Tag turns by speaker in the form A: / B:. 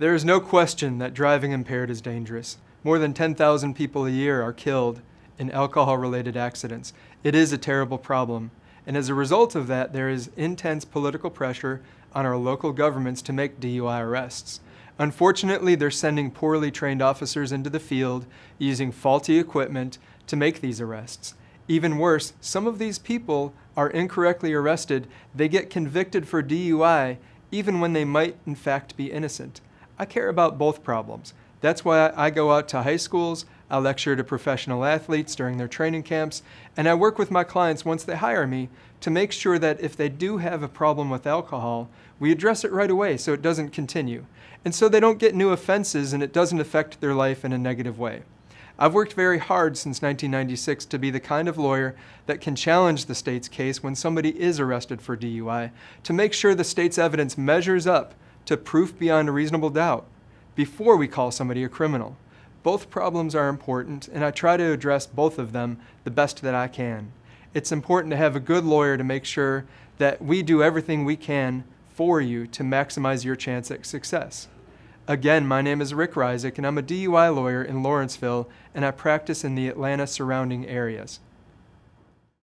A: There is no question that driving impaired is dangerous. More than 10,000 people a year are killed in alcohol related accidents. It is a terrible problem. And as a result of that, there is intense political pressure on our local governments to make DUI arrests. Unfortunately, they're sending poorly trained officers into the field using faulty equipment to make these arrests. Even worse, some of these people are incorrectly arrested. They get convicted for DUI even when they might in fact be innocent. I care about both problems. That's why I go out to high schools, I lecture to professional athletes during their training camps, and I work with my clients once they hire me to make sure that if they do have a problem with alcohol, we address it right away so it doesn't continue. And so they don't get new offenses and it doesn't affect their life in a negative way. I've worked very hard since 1996 to be the kind of lawyer that can challenge the state's case when somebody is arrested for DUI to make sure the state's evidence measures up to proof beyond a reasonable doubt before we call somebody a criminal. Both problems are important, and I try to address both of them the best that I can. It's important to have a good lawyer to make sure that we do everything we can for you to maximize your chance at success. Again, my name is Rick Ryczek, and I'm a DUI lawyer in Lawrenceville, and I practice in the Atlanta surrounding areas.